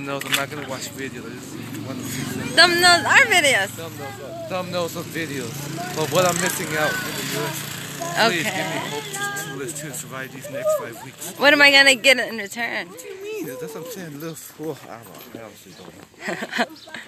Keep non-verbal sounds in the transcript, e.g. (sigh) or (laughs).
thumbnails. I'm not gonna watch videos. I just want to see some Thumbnails are videos. thumbnails, uh, thumbnails of videos of what I'm missing out in the U.S. Please okay. give me hope to live to survive these next five weeks. What am I gonna get in return? What do you mean? That's what I'm saying. Live. Oh, I don't know. I honestly don't know. (laughs)